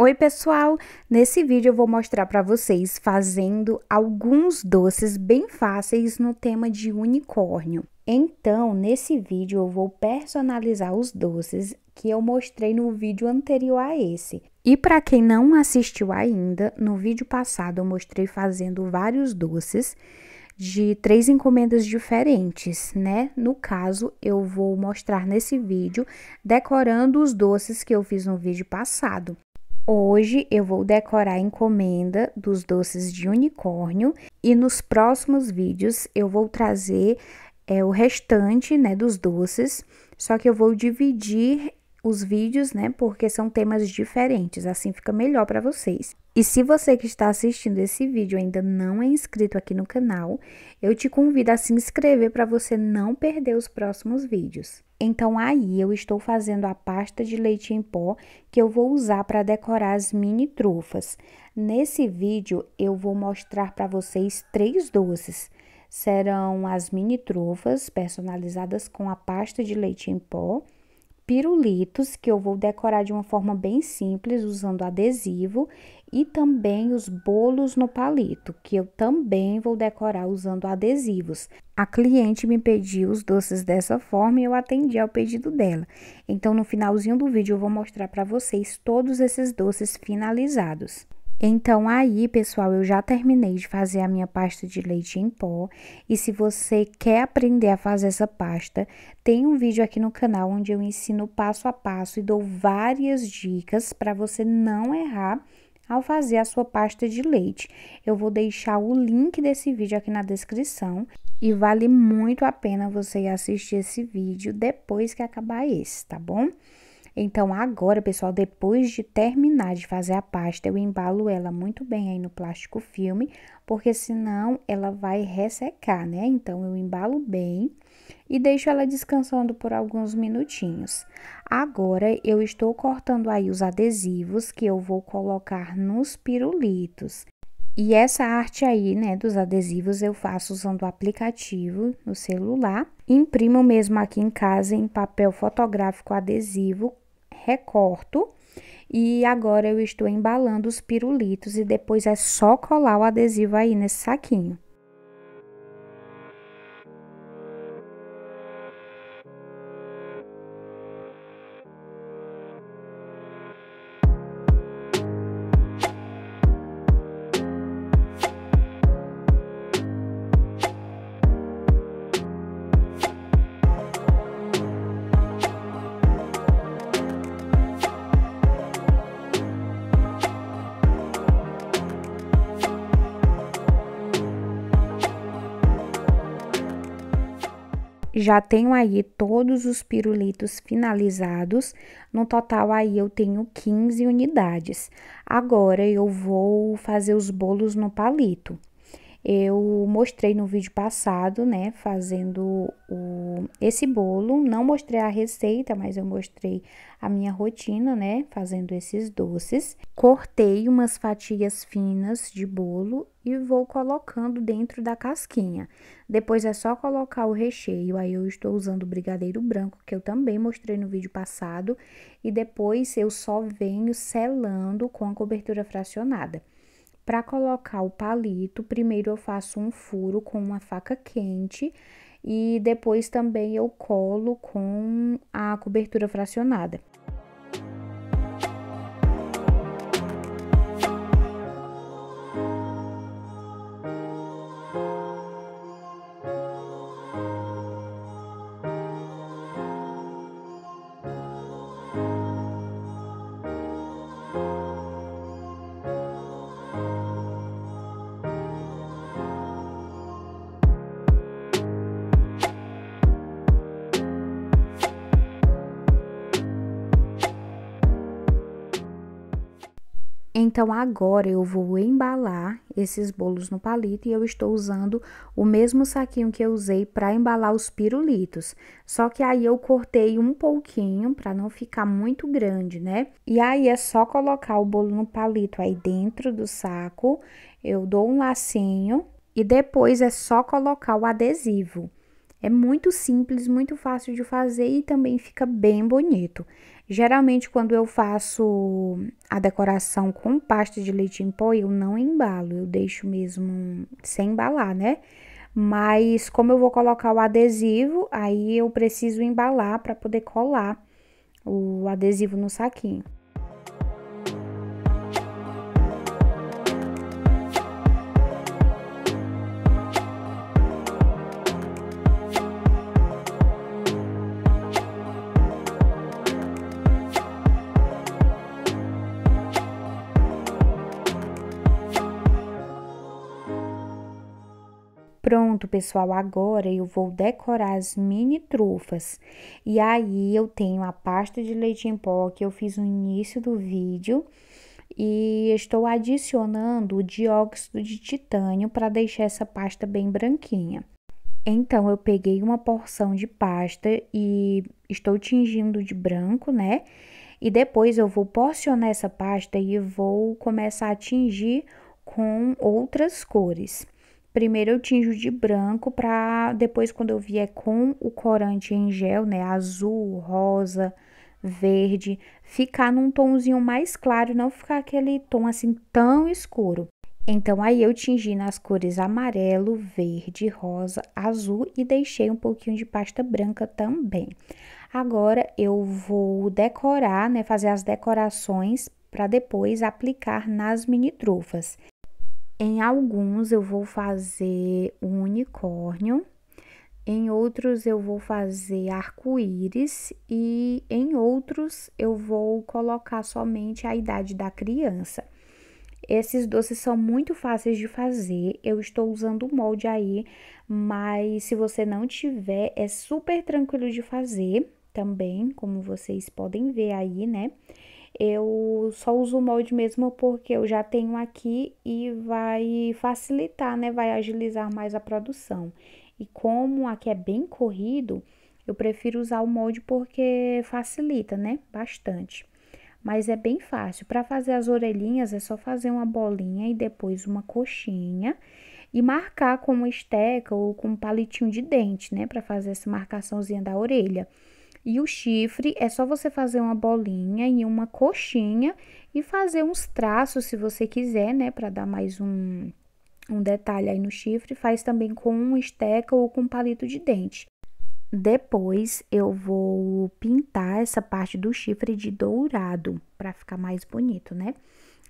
Oi pessoal, nesse vídeo eu vou mostrar para vocês fazendo alguns doces bem fáceis no tema de unicórnio. Então, nesse vídeo eu vou personalizar os doces que eu mostrei no vídeo anterior a esse. E para quem não assistiu ainda, no vídeo passado eu mostrei fazendo vários doces de três encomendas diferentes, né? No caso, eu vou mostrar nesse vídeo decorando os doces que eu fiz no vídeo passado. Hoje eu vou decorar a encomenda dos doces de unicórnio e nos próximos vídeos eu vou trazer é, o restante, né, dos doces, só que eu vou dividir os vídeos, né, porque são temas diferentes, assim fica melhor para vocês. E se você que está assistindo esse vídeo ainda não é inscrito aqui no canal, eu te convido a se inscrever para você não perder os próximos vídeos. Então, aí eu estou fazendo a pasta de leite em pó que eu vou usar para decorar as mini trufas. Nesse vídeo, eu vou mostrar para vocês três doces. Serão as mini trufas personalizadas com a pasta de leite em pó, pirulitos, que eu vou decorar de uma forma bem simples, usando adesivo, e também os bolos no palito, que eu também vou decorar usando adesivos. A cliente me pediu os doces dessa forma e eu atendi ao pedido dela. Então, no finalzinho do vídeo, eu vou mostrar para vocês todos esses doces finalizados. Então, aí, pessoal, eu já terminei de fazer a minha pasta de leite em pó. E se você quer aprender a fazer essa pasta, tem um vídeo aqui no canal onde eu ensino passo a passo e dou várias dicas para você não errar ao fazer a sua pasta de leite. Eu vou deixar o link desse vídeo aqui na descrição e vale muito a pena você assistir esse vídeo depois que acabar esse, tá bom? Então, agora, pessoal, depois de terminar de fazer a pasta, eu embalo ela muito bem aí no plástico filme, porque senão ela vai ressecar, né? Então, eu embalo bem e deixo ela descansando por alguns minutinhos. Agora, eu estou cortando aí os adesivos que eu vou colocar nos pirulitos. E essa arte aí, né, dos adesivos eu faço usando o aplicativo no celular. Imprimo mesmo aqui em casa em papel fotográfico adesivo recorto e agora eu estou embalando os pirulitos e depois é só colar o adesivo aí nesse saquinho. Já tenho aí todos os pirulitos finalizados, no total aí eu tenho 15 unidades. Agora eu vou fazer os bolos no palito. Eu mostrei no vídeo passado, né, fazendo o, esse bolo. Não mostrei a receita, mas eu mostrei a minha rotina, né, fazendo esses doces. Cortei umas fatias finas de bolo e vou colocando dentro da casquinha. Depois é só colocar o recheio. Aí eu estou usando o brigadeiro branco, que eu também mostrei no vídeo passado. E depois eu só venho selando com a cobertura fracionada. Para colocar o palito, primeiro eu faço um furo com uma faca quente e depois também eu colo com a cobertura fracionada. Então, agora eu vou embalar esses bolos no palito e eu estou usando o mesmo saquinho que eu usei para embalar os pirulitos. Só que aí eu cortei um pouquinho para não ficar muito grande, né? E aí é só colocar o bolo no palito aí dentro do saco, eu dou um lacinho e depois é só colocar o adesivo. É muito simples, muito fácil de fazer e também fica bem bonito. Geralmente, quando eu faço a decoração com pasta de leite em pó, eu não embalo, eu deixo mesmo sem embalar, né? Mas como eu vou colocar o adesivo, aí eu preciso embalar para poder colar o adesivo no saquinho. Pessoal, agora eu vou decorar as mini trufas. E aí eu tenho a pasta de leite em pó que eu fiz no início do vídeo e estou adicionando o dióxido de titânio para deixar essa pasta bem branquinha. Então eu peguei uma porção de pasta e estou tingindo de branco, né? E depois eu vou porcionar essa pasta e vou começar a tingir com outras cores. Primeiro eu tinjo de branco para depois quando eu vier com o corante em gel, né, azul, rosa, verde, ficar num tomzinho mais claro, não ficar aquele tom assim tão escuro. Então aí eu tingi nas cores amarelo, verde, rosa, azul e deixei um pouquinho de pasta branca também. Agora eu vou decorar, né, fazer as decorações para depois aplicar nas mini trufas. Em alguns eu vou fazer um unicórnio, em outros eu vou fazer arco-íris e em outros eu vou colocar somente a idade da criança. Esses doces são muito fáceis de fazer. Eu estou usando o molde aí, mas se você não tiver, é super tranquilo de fazer também, como vocês podem ver aí, né? Eu só uso o molde mesmo porque eu já tenho aqui e vai facilitar, né? Vai agilizar mais a produção. E como aqui é bem corrido, eu prefiro usar o molde porque facilita, né? Bastante. Mas é bem fácil. Para fazer as orelhinhas é só fazer uma bolinha e depois uma coxinha e marcar com uma esteca ou com um palitinho de dente, né? Para fazer essa marcaçãozinha da orelha. E o chifre é só você fazer uma bolinha e uma coxinha e fazer uns traços, se você quiser, né, para dar mais um, um detalhe aí no chifre. Faz também com um esteca ou com um palito de dente. Depois eu vou pintar essa parte do chifre de dourado para ficar mais bonito, né?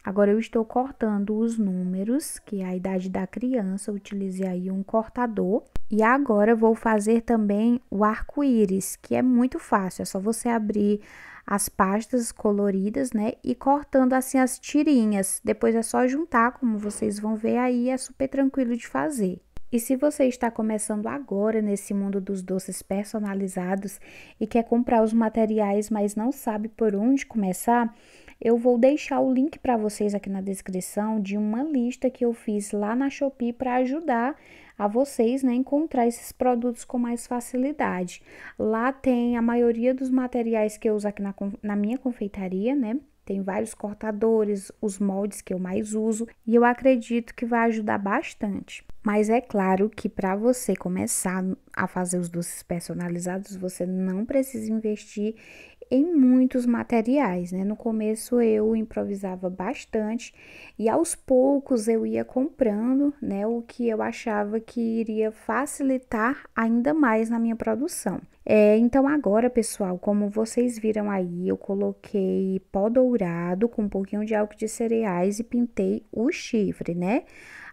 Agora eu estou cortando os números, que é a idade da criança, utilizei aí um cortador. E agora vou fazer também o arco-íris, que é muito fácil, é só você abrir as pastas coloridas, né, e cortando assim as tirinhas. Depois é só juntar, como vocês vão ver aí, é super tranquilo de fazer. E se você está começando agora nesse mundo dos doces personalizados e quer comprar os materiais, mas não sabe por onde começar, eu vou deixar o link para vocês aqui na descrição de uma lista que eu fiz lá na Shopee para ajudar a vocês né, encontrar esses produtos com mais facilidade. Lá tem a maioria dos materiais que eu uso aqui na, na minha confeitaria, né? Tem vários cortadores, os moldes que eu mais uso e eu acredito que vai ajudar bastante. Mas é claro que para você começar a fazer os doces personalizados, você não precisa investir em muitos materiais, né? No começo eu improvisava bastante e aos poucos eu ia comprando, né, o que eu achava que iria facilitar ainda mais na minha produção. É, então agora, pessoal, como vocês viram aí, eu coloquei pó dourado com um pouquinho de álcool de cereais e pintei o chifre, né?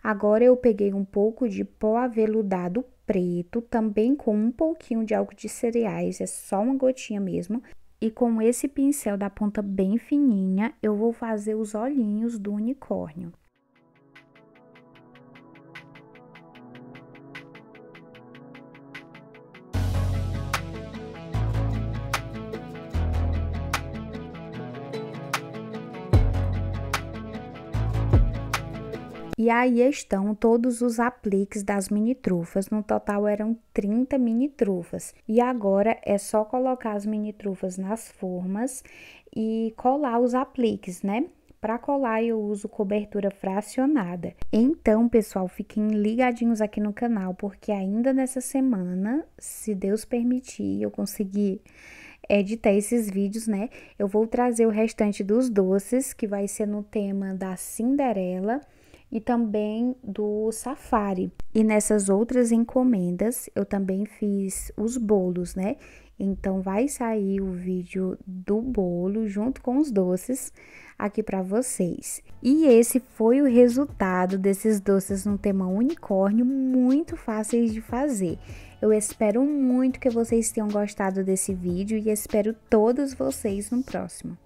Agora eu peguei um pouco de pó aveludado preto, também com um pouquinho de álcool de cereais, é só uma gotinha mesmo. E com esse pincel da ponta bem fininha, eu vou fazer os olhinhos do unicórnio. E aí estão todos os apliques das mini trufas. No total eram 30 mini trufas. E agora é só colocar as mini trufas nas formas e colar os apliques, né? Para colar eu uso cobertura fracionada. Então, pessoal, fiquem ligadinhos aqui no canal, porque ainda nessa semana, se Deus permitir, eu conseguir editar esses vídeos, né? Eu vou trazer o restante dos doces, que vai ser no tema da Cinderela e também do safari. E nessas outras encomendas eu também fiz os bolos, né? Então vai sair o vídeo do bolo junto com os doces aqui para vocês. E esse foi o resultado desses doces no tema unicórnio, muito fáceis de fazer. Eu espero muito que vocês tenham gostado desse vídeo e espero todos vocês no próximo.